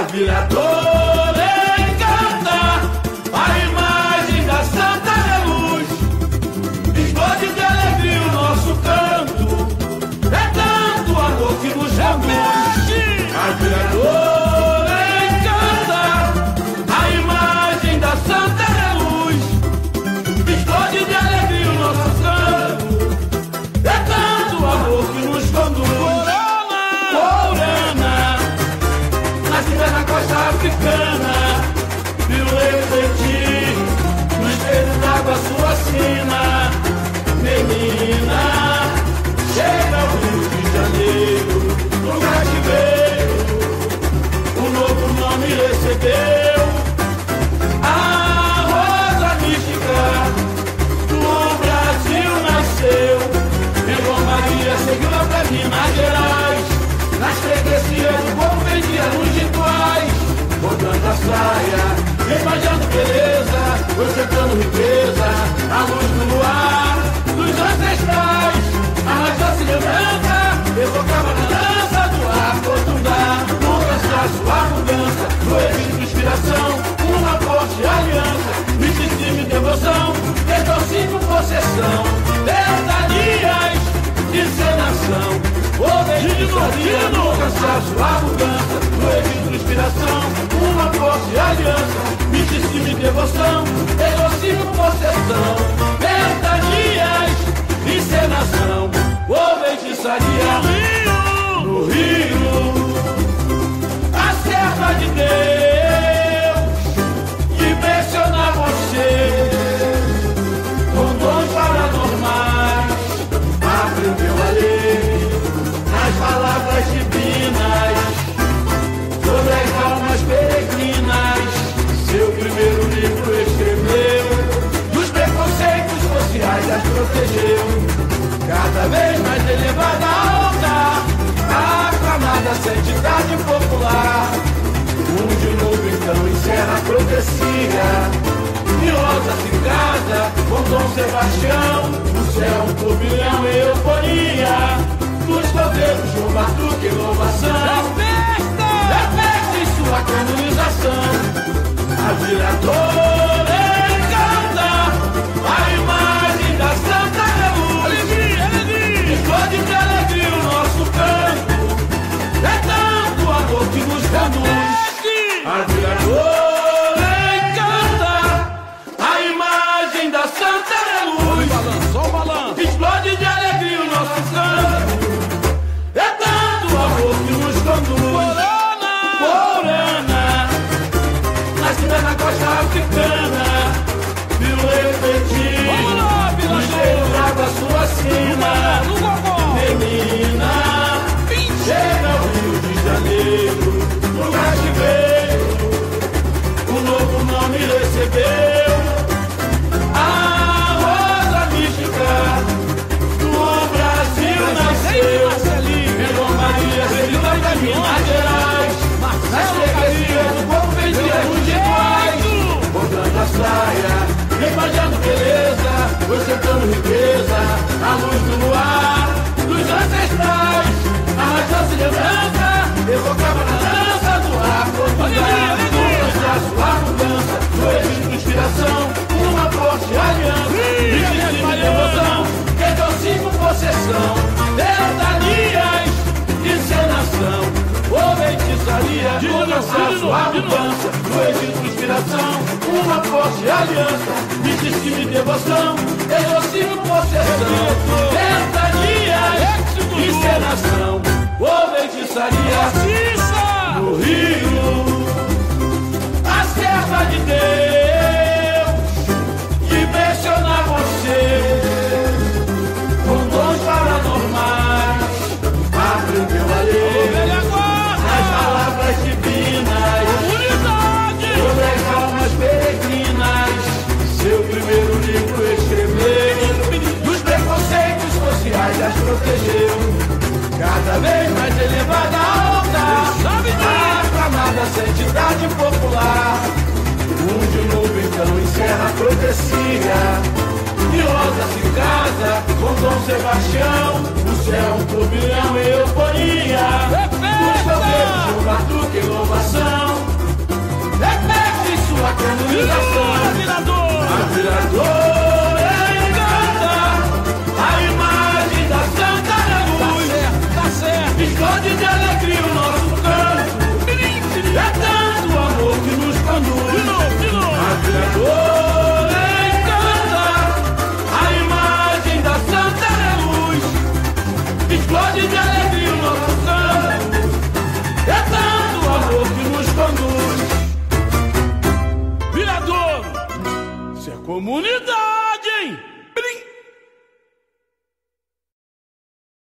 Aviador africana Viu eu de ti Nos dedos d'água sua sina. Concentrando riqueza, a luz do luar Dos ancestrais, arrastou-se lembrança Evocava na dança do ar cotundar No cansaço, a mudança, no exílio de inspiração Uma forte aliança, misticismo e devoção Retorci com possessão, deletarias de senação Poder de sorriso, cansaço, a mudança inspiração, uma forte aliança, misticismo e devoção, erotismo, possessão, mentalidade. E rosas em casa com Dom Sebastião. O céu um turbilhão e euforia dos caldeiros João Batuque, inovação. Da festa! Da festa e sua canonização. A virador. day. a vingança do Egito inspiração Uma forte aliança Misticismo e devoção Exorcismo, possessão e encenação Ou feitiçaria crescia De rosas em casa, com Dom Sebastião O céu um turbilhão eu bunu da